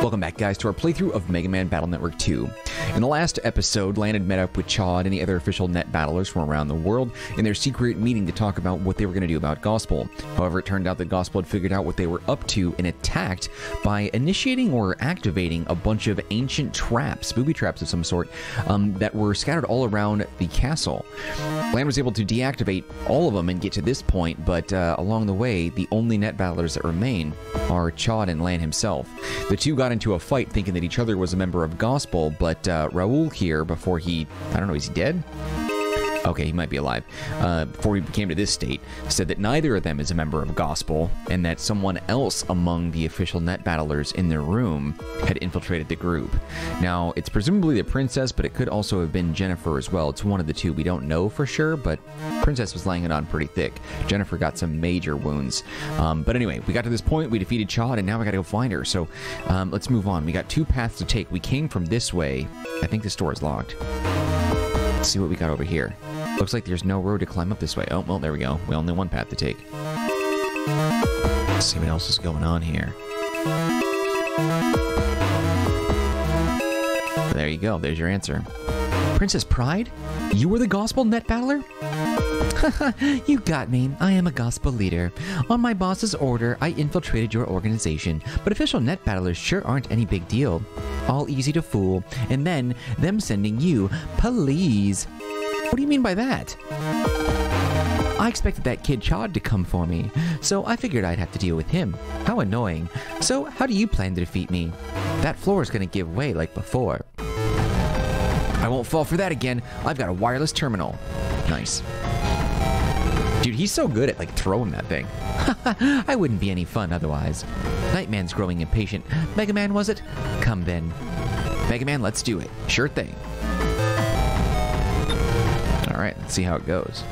Welcome back, guys, to our playthrough of Mega Man Battle Network 2. In the last episode, Lan had met up with Chaud and the other official net battlers from around the world in their secret meeting to talk about what they were going to do about Gospel. However, it turned out that Gospel had figured out what they were up to and attacked by initiating or activating a bunch of ancient traps, booby traps of some sort, um, that were scattered all around the castle. Lan was able to deactivate all of them and get to this point, but uh, along the way, the only net battlers that remain are Chaud and Lan himself. The two got into a fight thinking that each other was a member of Gospel, but uh, Raoul here, before he, I don't know, is he dead? Okay, he might be alive. Uh, before he came to this state, said that neither of them is a member of Gospel, and that someone else among the official net battlers in their room had infiltrated the group. Now, it's presumably the princess, but it could also have been Jennifer as well. It's one of the two. We don't know for sure, but princess was laying it on pretty thick. Jennifer got some major wounds. Um, but anyway, we got to this point. We defeated Chaud, and now we got to go find her. So um, let's move on. We got two paths to take. We came from this way. I think this door is locked. Let's see what we got over here. Looks like there's no road to climb up this way. Oh, well, there we go. We only one path to take. Let's see what else is going on here. There you go. There's your answer. Princess Pride? You were the gospel net battler? you got me. I am a gospel leader. On my boss's order, I infiltrated your organization, but official net battlers sure aren't any big deal. All easy to fool, and then them sending you police. What do you mean by that? I expected that kid Chaud to come for me, so I figured I'd have to deal with him. How annoying. So, how do you plan to defeat me? That floor is gonna give way like before. I won't fall for that again. I've got a wireless terminal. Nice. Dude, he's so good at like throwing that thing. I wouldn't be any fun otherwise. KnightMan's growing impatient. Mega Man, was it? Come then. Mega Man, let's do it. Sure thing. All right, let's see how it goes.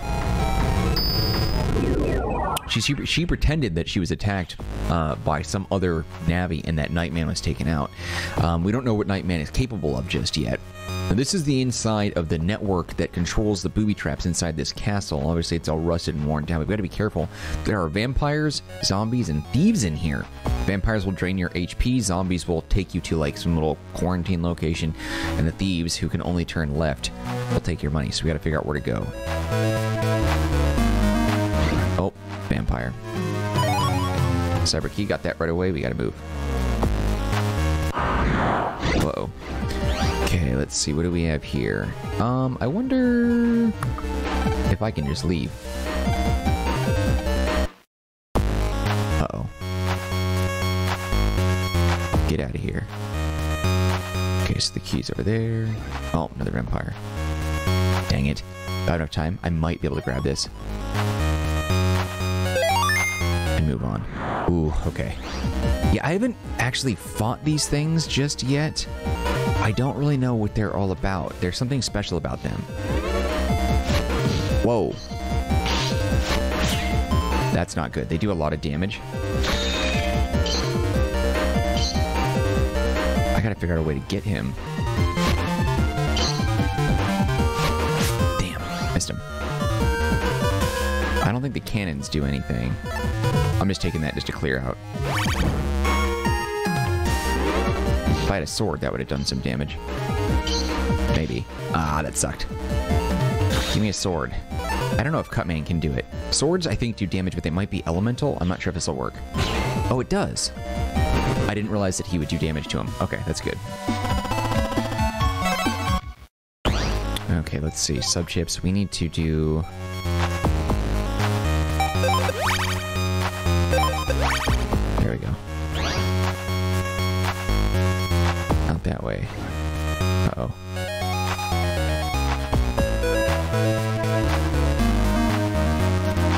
She, she, she pretended that she was attacked uh, by some other Navi and that KnightMan was taken out. Um, we don't know what KnightMan is capable of just yet. Now, this is the inside of the network that controls the booby traps inside this castle. Obviously, it's all rusted and worn down. We've got to be careful. There are vampires, zombies, and thieves in here. Vampires will drain your HP. Zombies will take you to like some little quarantine location. And the thieves, who can only turn left, will take your money. So we got to figure out where to go. Oh, vampire. Cyber key got that right away. We got to move. Whoa. Okay, let's see. What do we have here? Um, I wonder if I can just leave. Uh-oh. Get out of here. Okay, so the key's over there. Oh, another vampire. Dang it. Have enough time, I might be able to grab this. And move on. Ooh, okay. Yeah, I haven't actually fought these things just yet. I don't really know what they're all about. There's something special about them. Whoa. That's not good. They do a lot of damage. I gotta figure out a way to get him. Damn, missed him. I don't think the cannons do anything. I'm just taking that just to clear out. If I had a sword, that would have done some damage. Maybe. Ah, that sucked. Give me a sword. I don't know if Cutman can do it. Swords, I think, do damage, but they might be elemental. I'm not sure if this will work. Oh, it does. I didn't realize that he would do damage to him. Okay, that's good. Okay, let's see. Subchips. We need to do...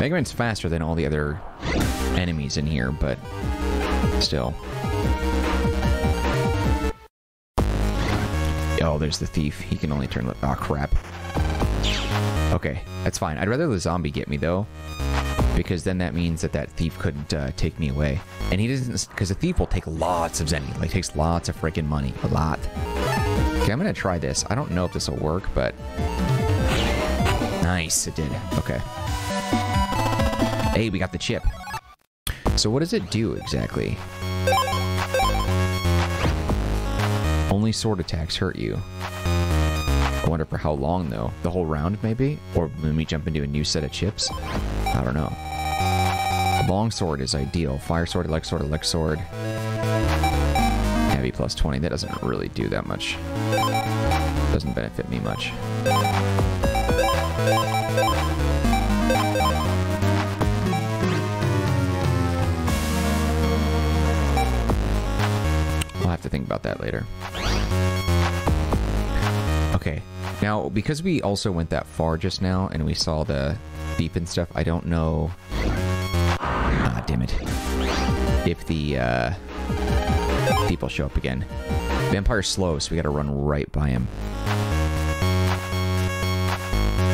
Mega Man's faster than all the other enemies in here, but still. Oh, there's the thief. He can only turn... Oh, crap. Okay, that's fine. I'd rather the zombie get me, though. Because then that means that that thief couldn't uh, take me away. And he doesn't... Because a thief will take lots of zenny. Like, takes lots of freaking money. A lot. Okay, I'm to try this. I don't know if this will work, but... Nice, it did. Okay. Hey, we got the chip. So what does it do exactly? Only sword attacks hurt you. I wonder for how long, though. The whole round, maybe? Or when we jump into a new set of chips? I don't know. Long sword is ideal. Fire sword, elect sword, elect sword. Heavy plus 20. That doesn't really do that much. Doesn't benefit me much. About that later. Okay, now because we also went that far just now and we saw the beep and stuff, I don't know. Ah, damn it. If the uh, people show up again. Vampire's slow, so we gotta run right by him.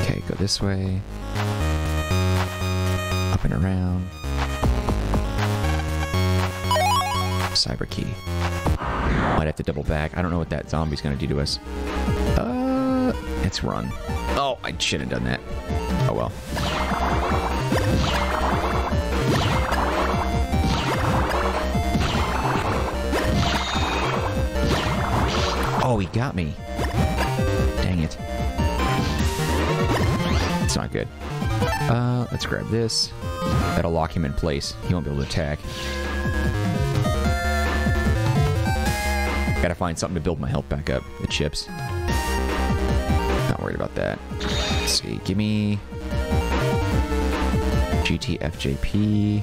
Okay, go this way. Up and around. Cyber key. Might have to double back. I don't know what that zombie's gonna do to us. Uh, let's run. Oh, I should have done that. Oh well. Oh, he got me. Dang it. It's not good. Uh, let's grab this. That'll lock him in place. He won't be able to attack. Gotta find something to build my health back up. The chips. Not worried about that. Let's see. Give me GTFJP.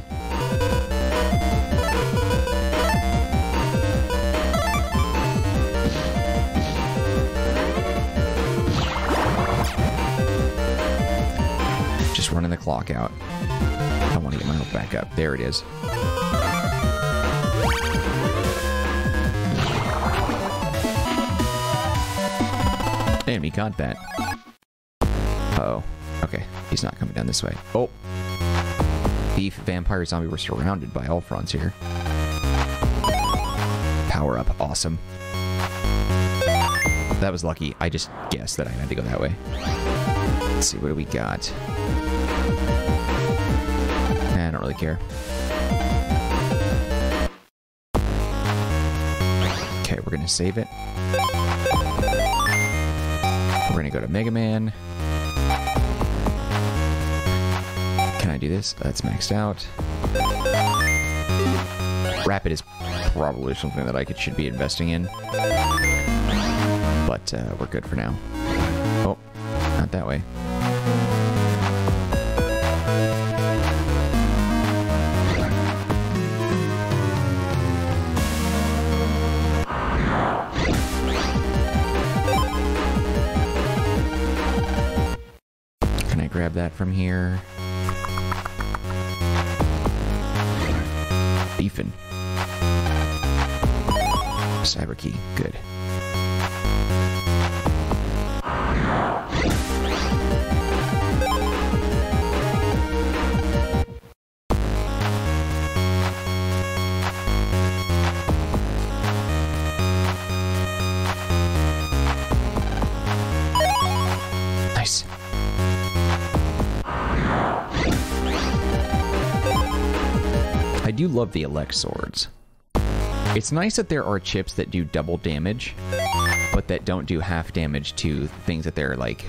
Just running the clock out. I want to get my health back up. There it is. Damn, he got that. Uh oh. Okay, he's not coming down this way. Oh. Thief, vampire, zombie, we're surrounded by all fronts here. Power up, awesome. That was lucky. I just guessed that I had to go that way. Let's see, what do we got? I don't really care. Okay, we're gonna save it. We're gonna go to Mega Man. Can I do this? That's maxed out. Rapid is probably something that I could should be investing in. But uh, we're good for now. Oh, not that way. From here? Beefin. Cyber key, good. Do love the elect swords. It's nice that there are chips that do double damage, but that don't do half damage to things that they're like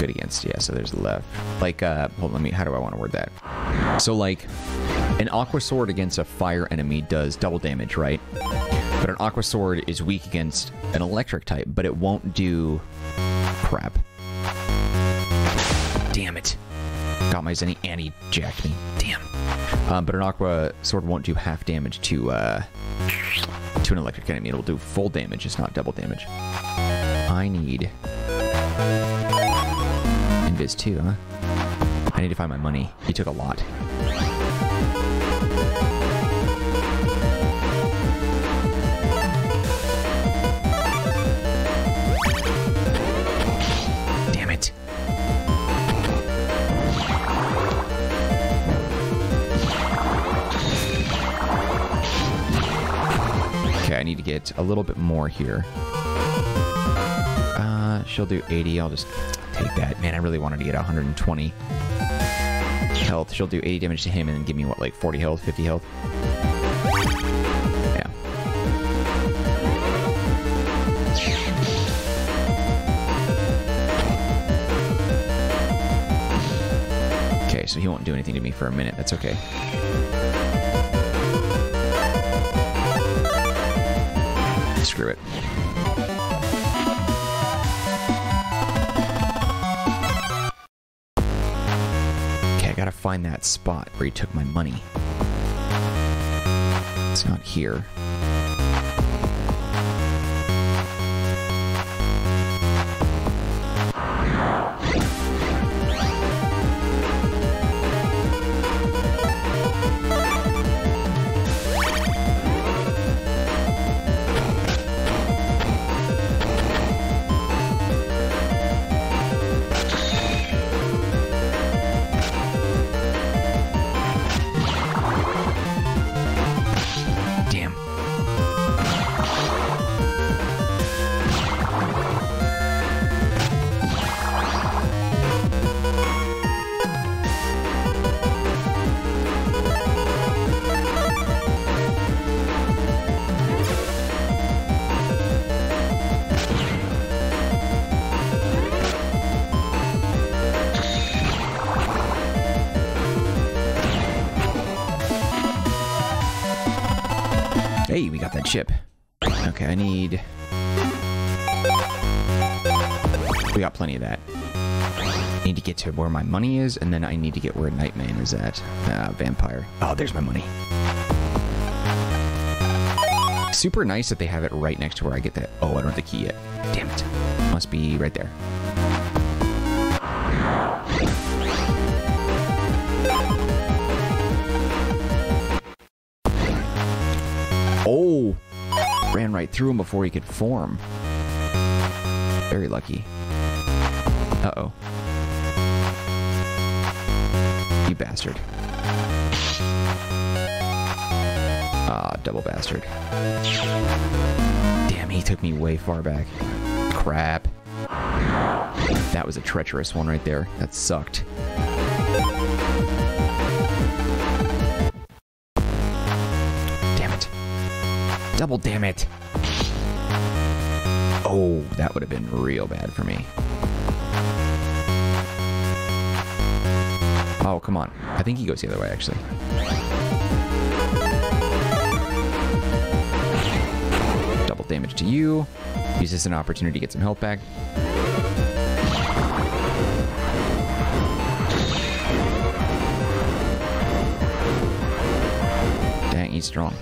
good against. Yeah, so there's left. Like, uh, hold on, let me, how do I want to word that? So like, an aqua sword against a fire enemy does double damage, right? But an aqua sword is weak against an electric type, but it won't do crap. Got my Zenny and he jacked me. Damn. Um, but an Aqua Sword won't do half damage to uh, to an electric enemy. It'll do full damage, it's not double damage. I need... Invis 2, huh? I need to find my money. He took a lot. need to get a little bit more here. Uh, she'll do 80. I'll just take that. Man, I really wanted to get 120 health. She'll do 80 damage to him and then give me, what, like 40 health, 50 health? okay so he won't do anything to me for a minute. That's okay. Screw it. Okay, I gotta find that spot where he took my money. It's not here. We got plenty of that. I need to get to where my money is, and then I need to get where KnightMan is at. Ah, vampire. Oh, there's my money. Super nice that they have it right next to where I get that. Oh, I don't have the key yet. Damn it. Must be right there. Oh! Ran right through him before he could form. Very lucky. Uh-oh. You bastard. Ah, double bastard. Damn, he took me way far back. Crap. That was a treacherous one right there. That sucked. Damn it. Double damn it. Oh, that would have been real bad for me. Oh, come on. I think he goes the other way, actually. Double damage to you. Use this as an opportunity to get some health back. Dang, he's strong.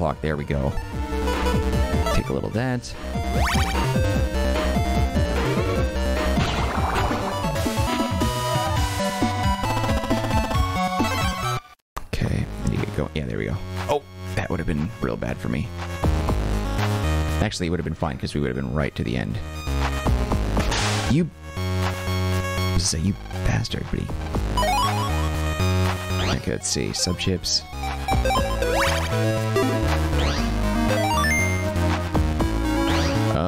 Just running out the clock. There we go. Take a little that. Okay, I need to going. Yeah, there we go. Oh, that would have been real bad for me. Actually, it would have been fine because we would have been right to the end. You. Say, you bastard, he. Okay, let's see. Sub chips.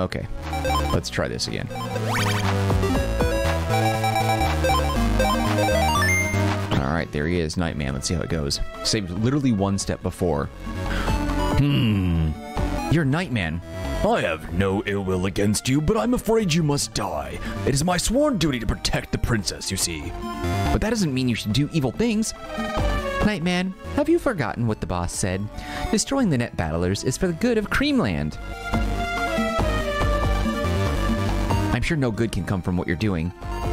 Okay. Let's try this again. Alright, there he is, KnightMan. Let's see how it goes. Saved literally one step before. Hmm. You're KnightMan. I have no ill will against you, but I'm afraid you must die. It is my sworn duty to protect the princess, you see. But that doesn't mean you should do evil things. KnightMan, have you forgotten what the boss said? Destroying the net battlers is for the good of Creamland. I'm sure no good can come from what you're doing.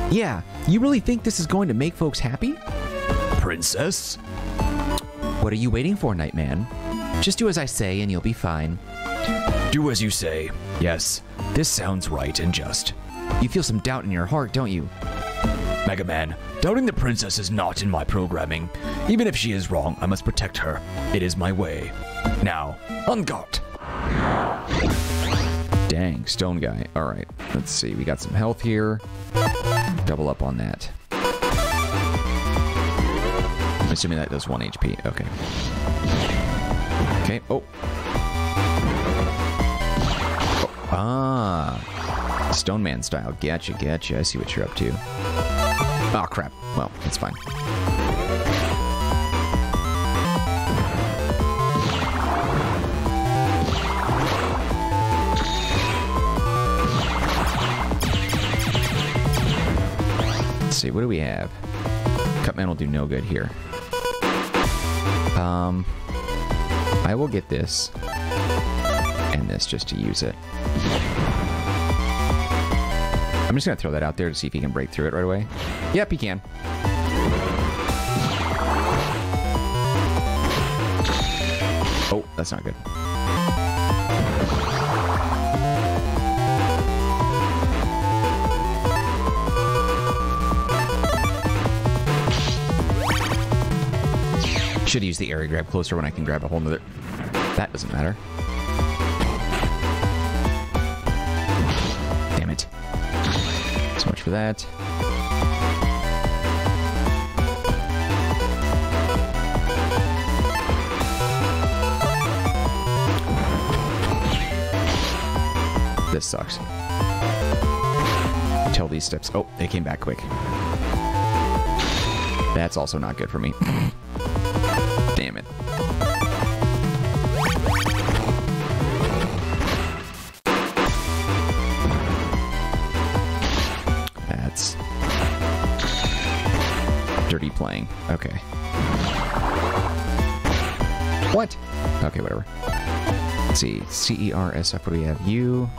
Yeah, you really think this is going to make folks happy? Princess? What are you waiting for, KnightMan? Just do as I say and you'll be fine. Do as you say. Yes, this sounds right and just. You feel some doubt in your heart, don't you? Mega Man, doubting the princess is not in my programming. Even if she is wrong, I must protect her. It is my way. Now, on guard. Dang, stone guy. All right, let's see. We got some health here. Double up on that. I'm assuming that does 1 HP. Okay. Okay. Oh. oh. Ah. Stone Man style. Gotcha, gotcha. I see what you're up to. Oh, crap. Well, that's fine. See, what do we have? Cutman will do no good here. Um, I will get this and this just to use it. I'm just going to throw that out there to see if he can break through it right away. Yep, he can. Oh, that's not good. Should use the area grab closer when I can grab a whole it. That doesn't matter. Damn it. So much for that. This sucks. Tell these steps. Oh, they came back quick. That's also not good for me. Okay. What? Okay, whatever. Let's see. C-E-R-S-F, what do we have? U.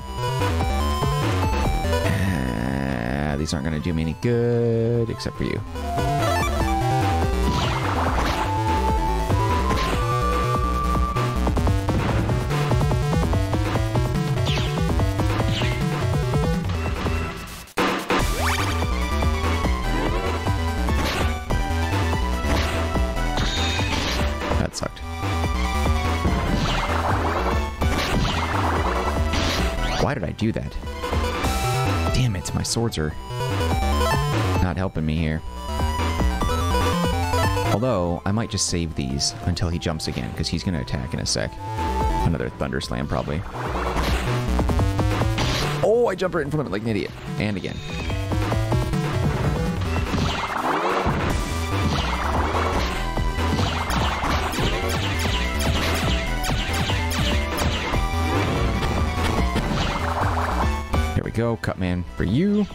Uh, these aren't going to do me any good, except for you. Damn it, my swords are not helping me here. Although, I might just save these until he jumps again, because he's going to attack in a sec. Another Thunder Slam, probably. Oh, I jumped right in front of it like an idiot. And again. Go, Cutman for you.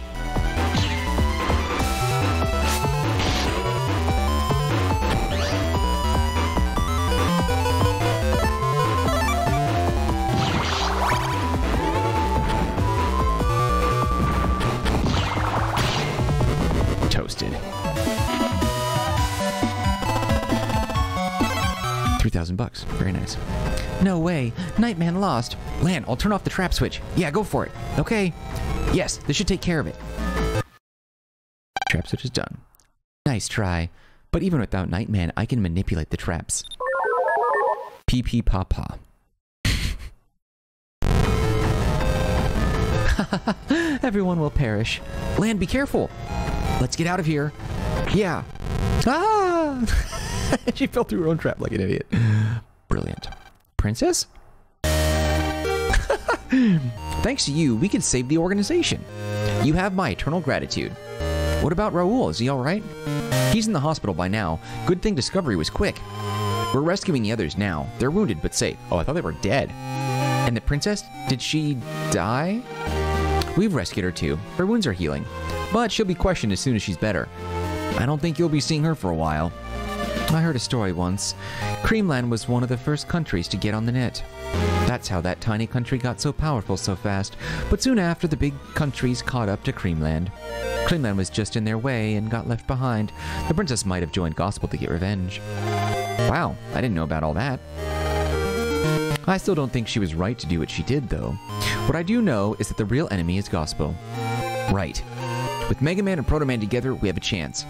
Lost. Lan, I'll turn off the trap switch. Yeah, go for it. Okay. Yes, this should take care of it. Trap switch is done. Nice try. But even without KnightMan, I can manipulate the traps. Pee pee pa pa. Everyone will perish. Lan, be careful. Let's get out of here. Yeah. Ah! she fell through her own trap like an idiot. Brilliant. Princess? Thanks to you, we can save the organization. You have my eternal gratitude. What about Raoul? Is he alright? He's in the hospital by now. Good thing Discovery was quick. We're rescuing the others now. They're wounded but safe. Oh, I thought they were dead. And the princess? Did she die? We've rescued her too. Her wounds are healing. But she'll be questioned as soon as she's better. I don't think you'll be seeing her for a while. I heard a story once. Creamland was one of the first countries to get on the net. That's how that tiny country got so powerful so fast. But soon after, the big countries caught up to Creamland. Creamland was just in their way and got left behind. The princess might have joined Gospel to get revenge. Wow, I didn't know about all that. I still don't think she was right to do what she did, though. What I do know is that the real enemy is Gospel. Right. With Mega Man and Proto Man together, we have a chance.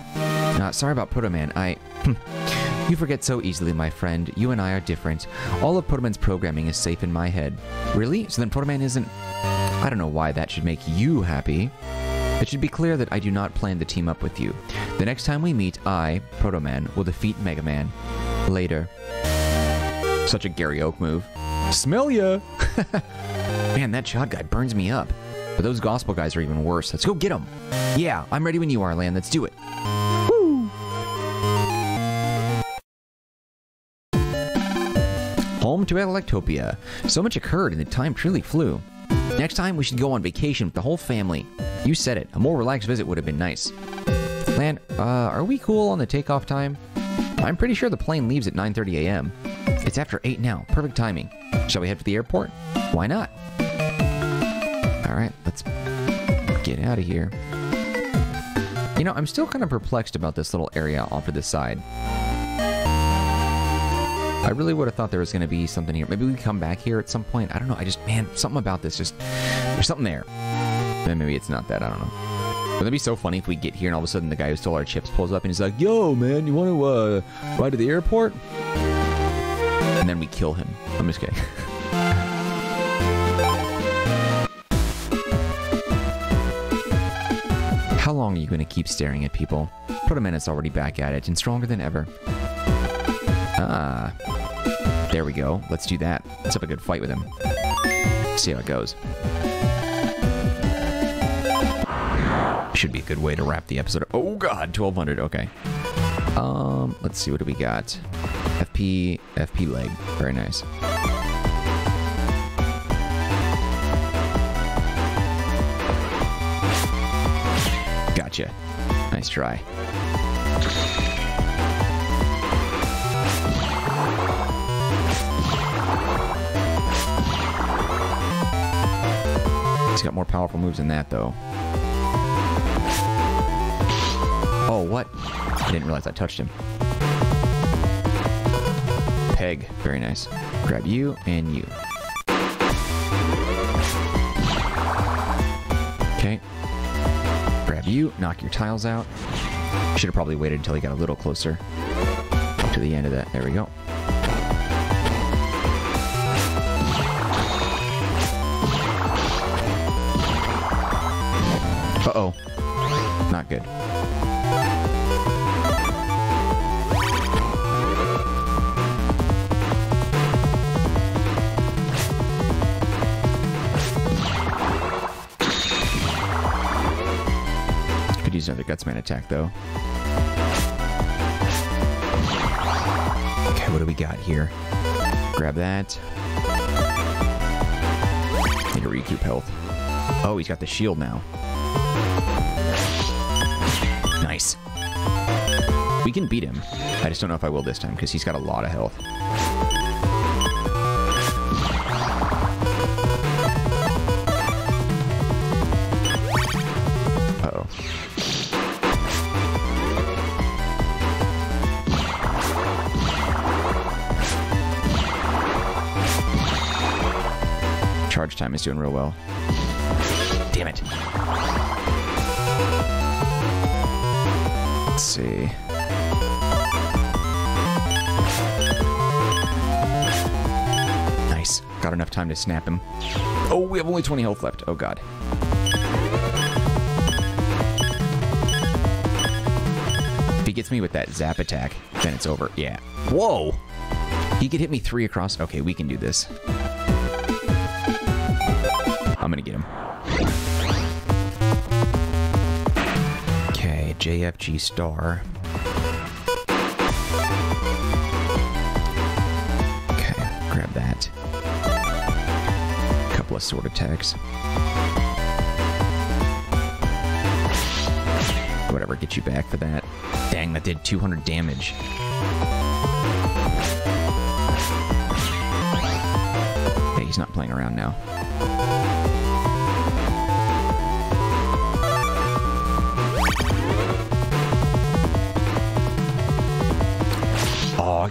Sorry about Proto Man. I. Hmm. you forget so easily, my friend. You and I are different. All of Proto Man's programming is safe in my head. Really? So then Proto Man isn't. I don't know why that should make you happy. It should be clear that I do not plan to team up with you. The next time we meet, I, Proto Man, will defeat Mega Man. Later. Such a Gary Oak move. Smell ya! Man, that Chaud guy burns me up. But those gospel guys are even worse. Let's go get them. Yeah, I'm ready when you are, Lan. Let's do it. Home to Electopia. So much occurred and the time truly flew. Next time, we should go on vacation with the whole family. You said it. A more relaxed visit would have been nice. Lan, uh, are we cool on the takeoff time? I'm pretty sure the plane leaves at 9.30 a.m. It's after 8 now. Perfect timing. Shall we head for the airport? Why not? Alright, let's get out of here. You know, I'm still kind of perplexed about this little area off to the side. I really would have thought there was going to be something here. Maybe we come back here at some point. I don't know. I just, man, something about this just, there's something there. Maybe it's not that. I don't know. Wouldn't it be so funny if we get here and all of a sudden the guy who stole our chips pulls up and he's like, Yo, man, you want to uh, ride to the airport? And then we kill him. I'm just kidding. How long are you going to keep staring at people? Put a minute's already back at it and stronger than ever. Ah. There we go. Let's do that. Let's have a good fight with him. See how it goes. Should be a good way to wrap the episode. Oh god, 1200. Okay. Um, let's see what do we got. FP FP leg. Very nice. Gotcha. Nice try. Got more powerful moves than that, though. Oh, what? I didn't realize I touched him. Peg. Very nice. Grab you and you. Okay. Grab you, knock your tiles out. Should have probably waited until he got a little closer to the end of that. There we go. Gutsman attack, though. Okay, what do we got here? Grab that. Need to recoup health. Oh, he's got the shield now. Nice. We can beat him. I just don't know if I will this time, because he's got a lot of health. Charge time is doing real well. Damn it. Let's see. Nice. Got enough time to snap him. Oh, we have only 20 health left. Oh, God. If he gets me with that zap attack, then it's over. Yeah. Whoa! He could hit me three across. Okay, we can do this. I'm gonna get him. Okay, JFG star. Okay, grab that. Couple of sword attacks. Whatever, get you back for that. Dang, that did 200 damage. Hey, he's not playing around now.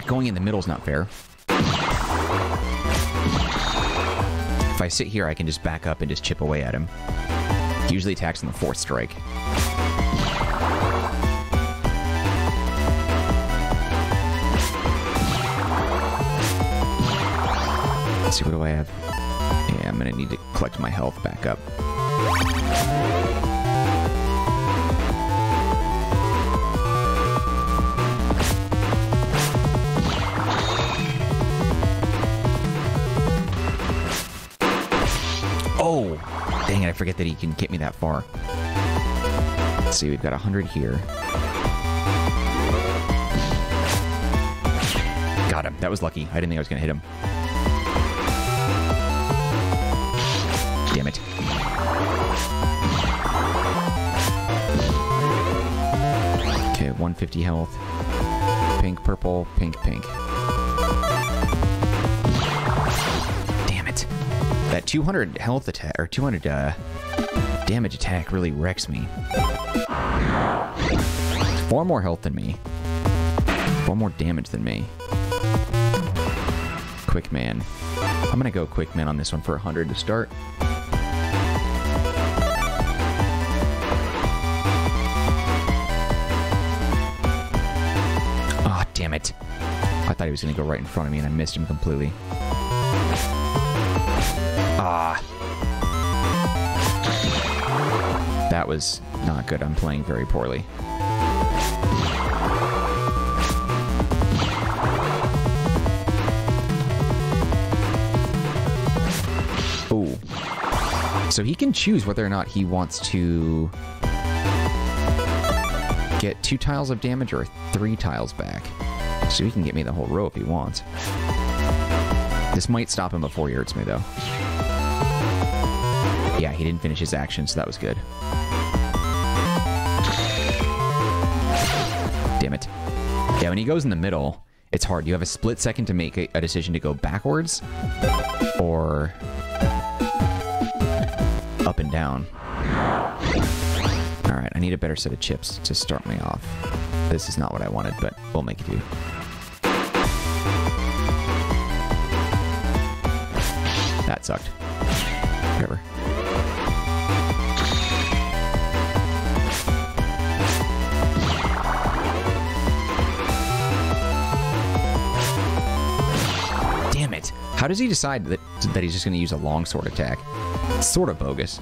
Going in the middle is not fair. If I sit here, I can just back up and just chip away at him. He usually attacks on the fourth strike. Let's see, what do I have? Yeah, I'm gonna need to collect my health back up. Forget that he can get me that far. Let's see, we've got 100 here. Got him. That was lucky. I didn't think I was going to hit him. Damn it. Okay, 150 health. Pink, purple, pink, pink. That 200 health attack, or 200 uh, damage attack really wrecks me. Four more health than me. Four more damage than me. Quick man. I'm gonna go quick man on this one for 100 to start. Oh, damn it. I thought he was gonna go right in front of me and I missed him completely. Was not good. I'm playing very poorly. Ooh. So he can choose whether or not he wants to get two tiles of damage or three tiles back. So he can get me the whole row if he wants. This might stop him before he hurts me, though. Yeah, he didn't finish his action, so that was good. Yeah, when he goes in the middle, it's hard. You have a split second to make a, a decision to go backwards or up and down. All right, I need a better set of chips to start me off. This is not what I wanted, but we'll make it do. That sucked. Whatever. How does he decide that, that he's just going to use a longsword attack? It's sort of bogus.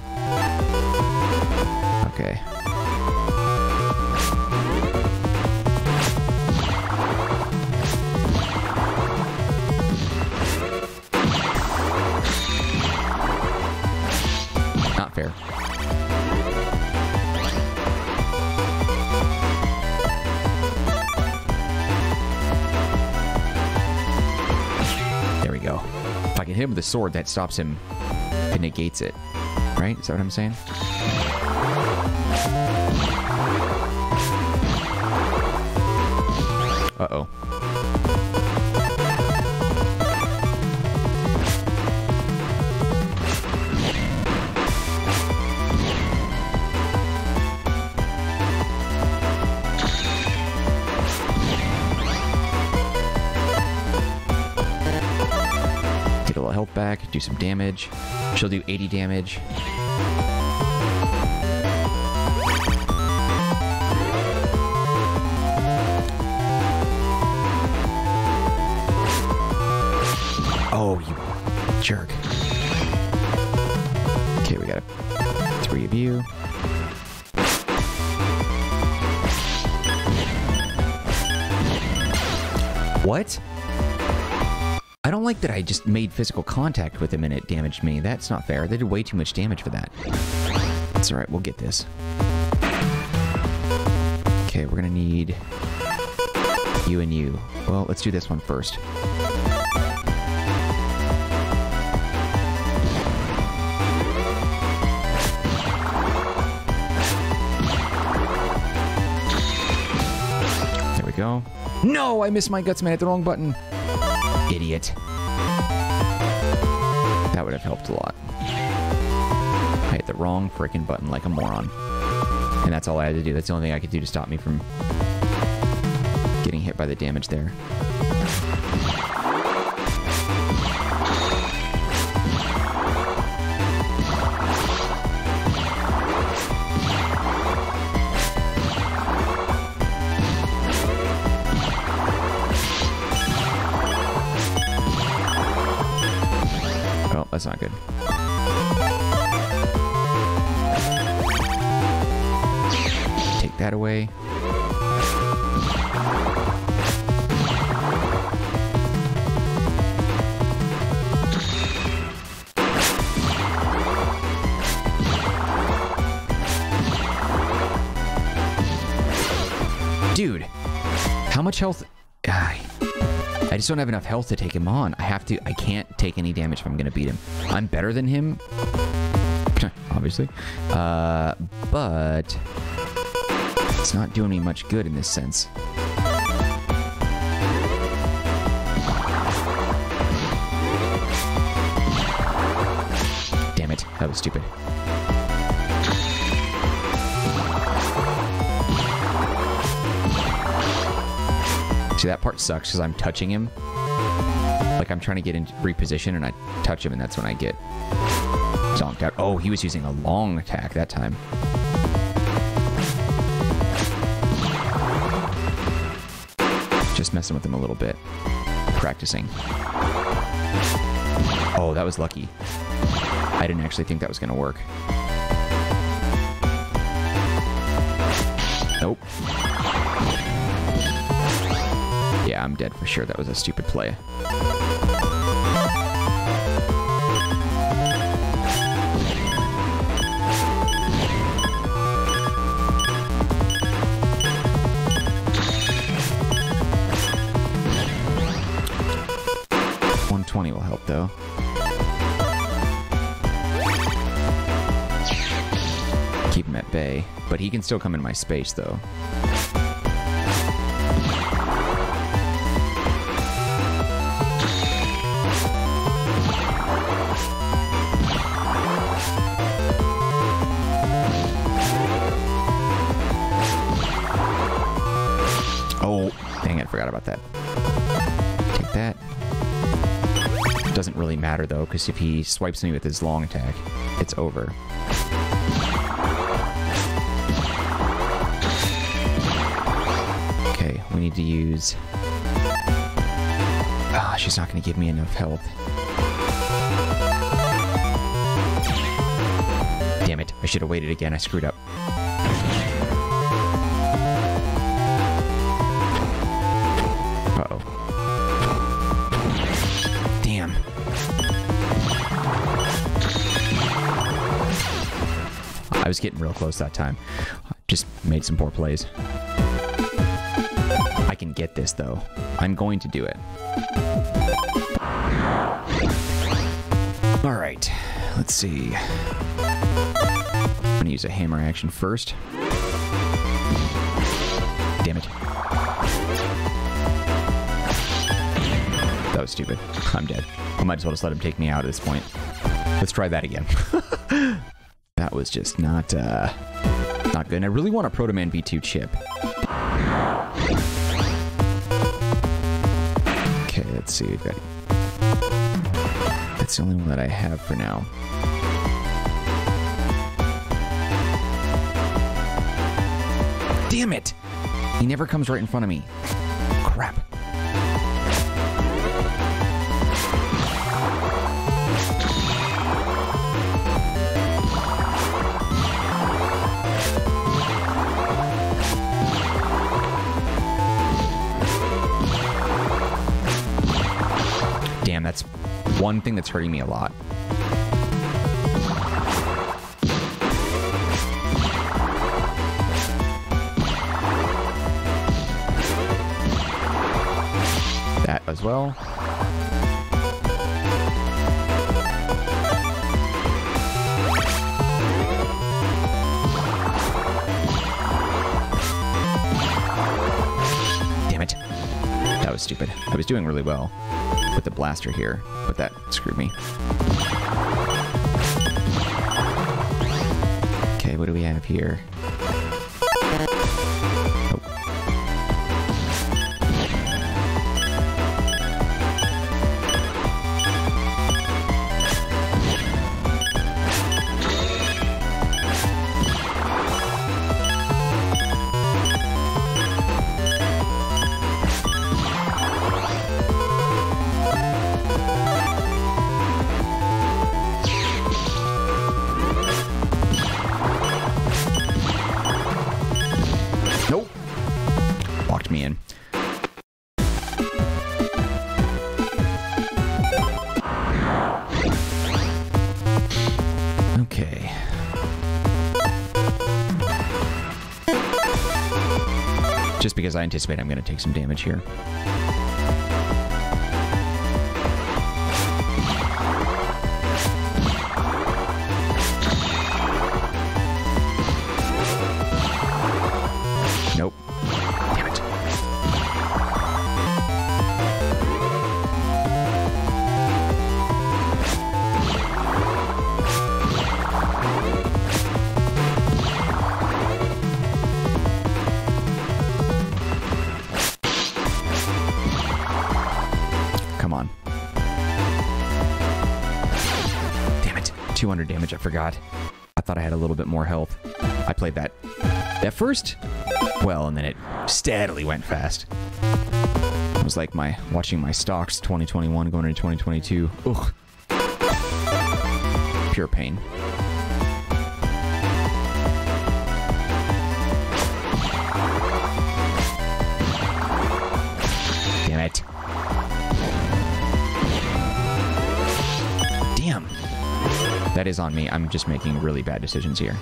Him with a sword, that stops him. It negates it. Right? Is that what I'm saying? Uh-oh. Do some damage. She'll do 80 damage. Oh, you jerk. Don't like that I just made physical contact with him and it damaged me. That's not fair. They did way too much damage for that. It's alright, we'll get this. Okay, we're gonna need you and you. Well, let's do this one first. There we go. No, I missed my guts, man. I hit the wrong button. Idiot. That would have helped a lot. I hit the wrong freaking button like a moron. And that's all I had to do. That's the only thing I could do to stop me from getting hit by the damage there. Just don't have enough health to take him on. I have to. I can't take any damage if I'm going to beat him. I'm better than him, obviously, uh, but it's not doing me much good in this sense. Damn it, that was stupid. See, that part sucks because I'm touching him. Like I'm trying to get in reposition and I touch him and that's when I get zonked out. Oh, he was using a long attack that time. Just messing with him a little bit. Practicing. Oh, that was lucky. I didn't actually think that was going to work. Nope. I'm dead for sure. That was a stupid play. One twenty will help though. Keep him at bay, but he can still come in my space though. Forgot about that. Take that. Doesn't really matter though, because if he swipes me with his long attack, it's over. Okay, we need to use... Ah, she's not going to give me enough health. Damn it, I should have waited again, I screwed up. Was getting real close that time. Just made some poor plays. I can get this, though. I'm going to do it. All right. Let's see. I'm to use a hammer action first. Damn it. That was stupid. I'm dead. I might as well just let him take me out at this point. Let's try that again. was just not, uh, not good. And I really want a Proto Man V2 chip. Okay, let's see. Got... That's the only one that I have for now. Damn it! He never comes right in front of me. Crap. One thing that's hurting me a lot. That as well. Stupid. I was doing really well with the blaster here, but that screwed me. Okay, what do we have here? Because I anticipate I'm going to take some damage here. First well, and then it steadily went fast. It was like my watching my stocks 2021 going into 2022. Ugh. Pure pain. Damn it. Damn. That is on me. I'm just making really bad decisions here.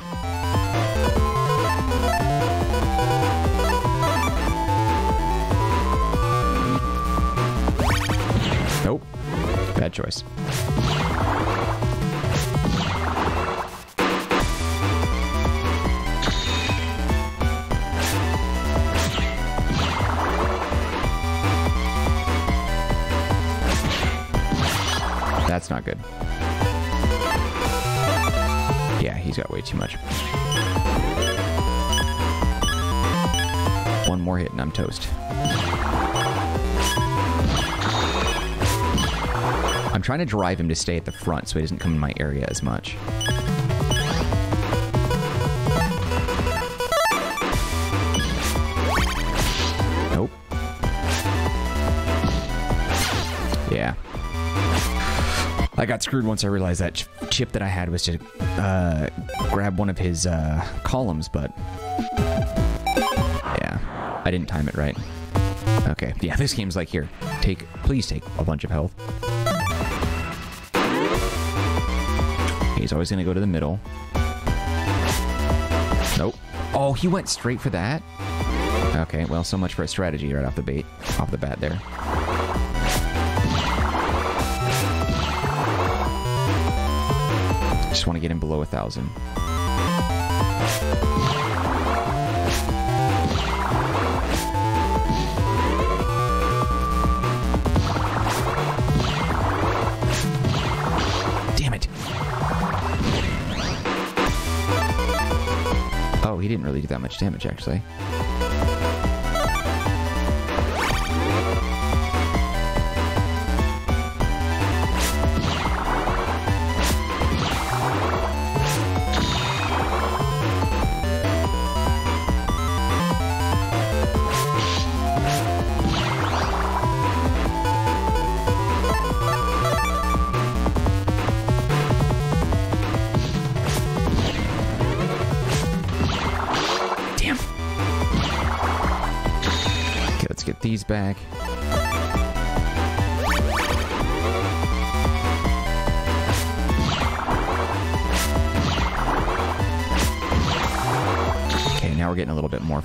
Too much. One more hit and I'm toast. I'm trying to drive him to stay at the front so he doesn't come in my area as much. Nope. Yeah. I got screwed once I realized that ch- chip that I had was to uh, grab one of his uh, columns, but yeah, I didn't time it right. Okay, yeah, this game's like here. Take, please take a bunch of health. He's always gonna go to the middle. Nope. Oh, he went straight for that. Okay, well, so much for a strategy right off the bait, off the bat there. Just want to get him below a thousand. Damn it. Oh, he didn't really do that much damage, actually.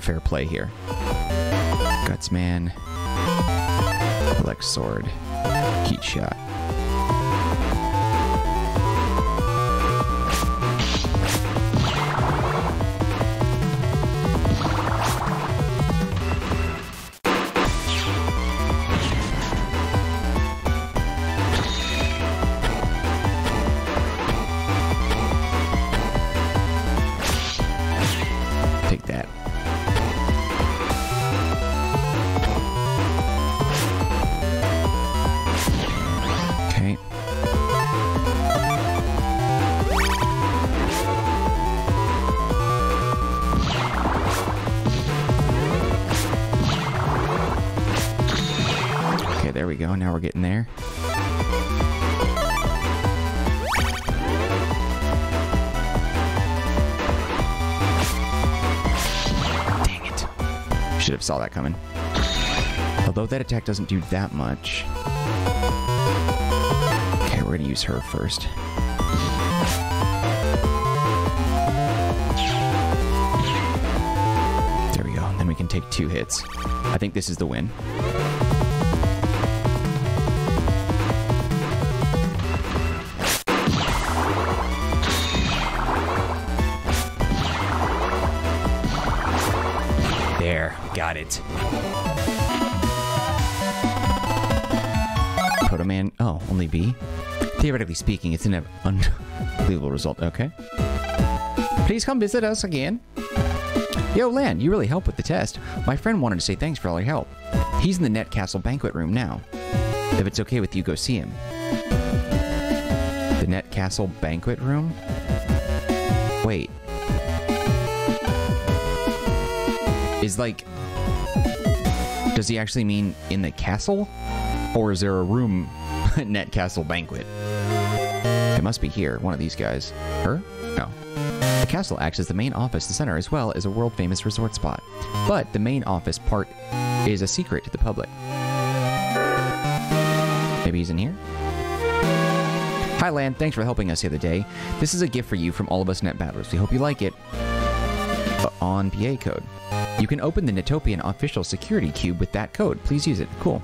Fair play here. Gutsman. Elec Sword. Heat Shot. Saw that coming. Although that attack doesn't do that much. Okay, we're gonna use her first. There we go. Then we can take two hits. I think this is the win. It. Proto Man. Oh, only B? Theoretically speaking, it's an unbelievable result. Okay. Please come visit us again. Yo, Lan, you really helped with the test. My friend wanted to say thanks for all your help. He's in the Net Castle banquet room now. If it's okay with you, go see him. The Net Castle banquet room? Wait. Is like. Does he actually mean in the castle? Or is there a room Net Castle banquet? It must be here, one of these guys. Her? No. The castle acts as the main office, the center, as well as a world famous resort spot. But the main office part is a secret to the public. Maybe he's in here? Hi, Lan. Thanks for helping us the other day. This is a gift for you from all of us net battlers. We hope you like it. Uh, on PA code. You can open the Netopian official security cube with that code. Please use it. Cool.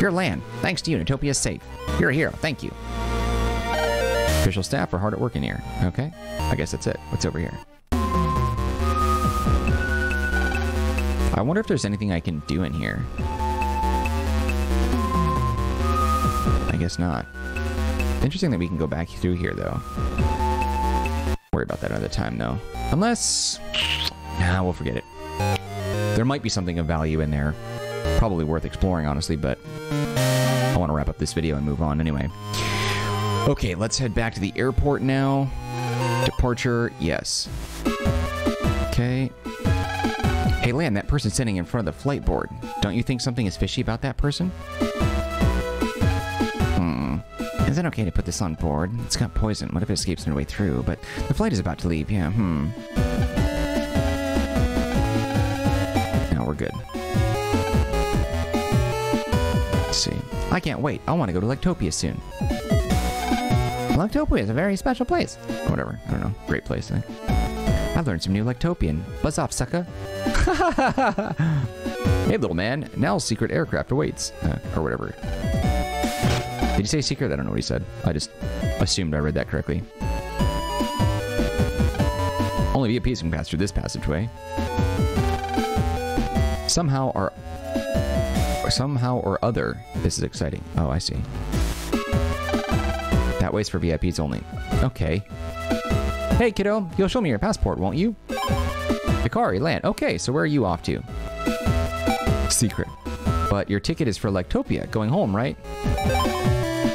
Your land. Thanks to you, Netopia is safe. You're a hero. Thank you. Official staff are hard at work in here. Okay. I guess that's it. What's over here? I wonder if there's anything I can do in here. I guess not. Interesting that we can go back through here, though. Worry about that another time, though. Unless... Nah, we'll forget it. There might be something of value in there. Probably worth exploring, honestly, but... I want to wrap up this video and move on anyway. Okay, let's head back to the airport now. Departure, yes. Okay. Hey, Lan, that person sitting in front of the flight board. Don't you think something is fishy about that person? Hmm. Is it okay to put this on board? It's got poison. What if it escapes on the way through? But the flight is about to leave. Yeah, hmm. Good. Let's see. I can't wait. I want to go to Electopia soon. Electopia is a very special place. Whatever. I don't know. Great place. I, I learned some new Electopian. Buzz off, sucker. hey, little man. Now's secret aircraft awaits. Uh, or whatever. Did you say secret? I don't know what he said. I just assumed I read that correctly. Only VIPs can pass through this passageway. Somehow or somehow or other, this is exciting. Oh, I see. That way's for VIPs only. Okay. Hey, kiddo, you'll show me your passport, won't you? Hikari, Lan. Okay, so where are you off to? Secret. But your ticket is for Electopia, going home, right?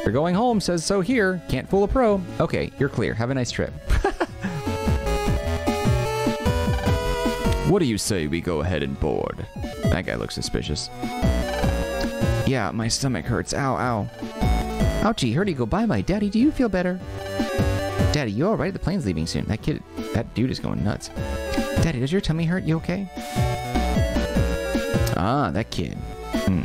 You're going home, says so here. Can't fool a pro. Okay, you're clear. Have a nice trip. What do you say we go ahead and board? That guy looks suspicious. Yeah, my stomach hurts. Ow, ow. Ouchie, heard you go bye-bye. Daddy, do you feel better? Daddy, you alright? The plane's leaving soon. That kid, that dude is going nuts. Daddy, does your tummy hurt? You okay? Ah, that kid. Hmm.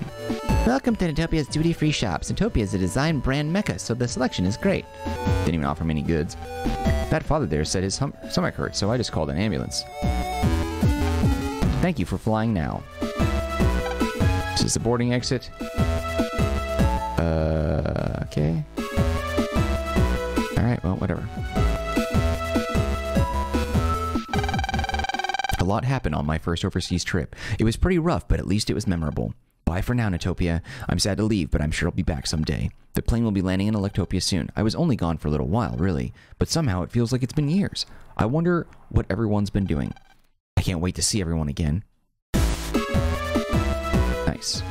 Welcome to Netopia's duty-free shop. Netopia is a design brand mecca, so the selection is great. Didn't even offer me any goods. That father there said his stomach hurt, so I just called an ambulance. Thank you for flying now. This is the boarding exit. Uh, okay. Alright, well, whatever. A lot happened on my first overseas trip. It was pretty rough, but at least it was memorable. Bye for now, Netopia. I'm sad to leave, but I'm sure I'll be back someday. The plane will be landing in Electopia soon. I was only gone for a little while, really, but somehow it feels like it's been years. I wonder what everyone's been doing. I can't wait to see everyone again. Nice.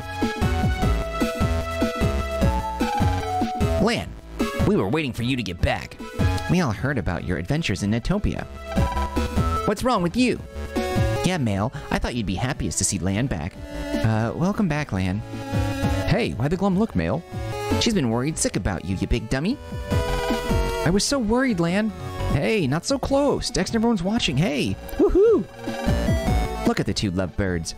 Lan, we were waiting for you to get back. We all heard about your adventures in Netopia. What's wrong with you? Yeah, Mail, I thought you'd be happiest to see Lan back. Uh, welcome back, Lan. Hey, why the glum look, Mail? She's been worried sick about you, you big dummy. I was so worried, Lan. Hey, not so close. Dex and everyone's watching. Hey, woohoo! Look at the two lovebirds.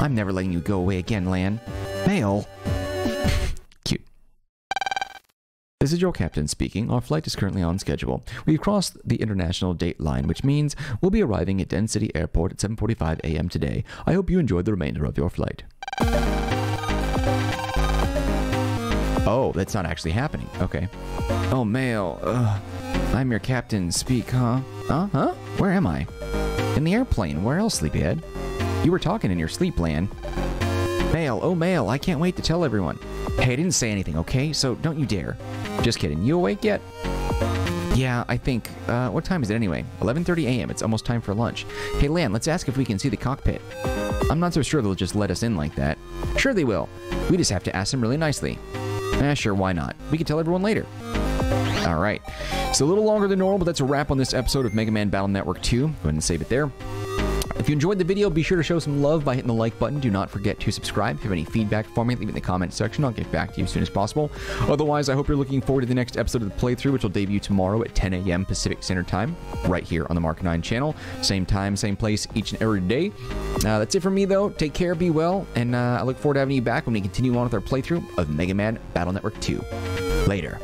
I'm never letting you go away again, Lan. Mail. Cute. This is your captain speaking. Our flight is currently on schedule. We've crossed the international date line, which means we'll be arriving at Den City Airport at 7:45 a.m. today. I hope you enjoyed the remainder of your flight. Oh, that's not actually happening. Okay. Oh, Mail. Ugh. I'm your captain. Speak, huh? Huh? Huh? Where am I? In the airplane. Where else, sleepyhead? You were talking in your sleep Lan. Mail. Oh, Mail. I can't wait to tell everyone. Hey, I didn't say anything, okay? So don't you dare. Just kidding. You awake yet? Yeah, I think. Uh, what time is it anyway? 11:30 a.m. It's almost time for lunch. Hey, Lan, let's ask if we can see the cockpit. I'm not so sure they'll just let us in like that. Sure they will. We just have to ask them really nicely. Eh, sure, why not? We can tell everyone later. All right. It's a little longer than normal, but that's a wrap on this episode of Mega Man Battle Network 2. Go ahead and save it there. If you enjoyed the video, be sure to show some love by hitting the like button. Do not forget to subscribe. If you have any feedback for me, leave it in the comment section. I'll get back to you as soon as possible. Otherwise, I hope you're looking forward to the next episode of the playthrough, which will debut tomorrow at 10 a.m. Pacific Standard Time, right here on the Marcanine channel. Same time, same place each and every day. Uh, that's it for me, though. Take care, be well, and uh, I look forward to having you back when we continue on with our playthrough of Mega Man Battle Network 2. Later.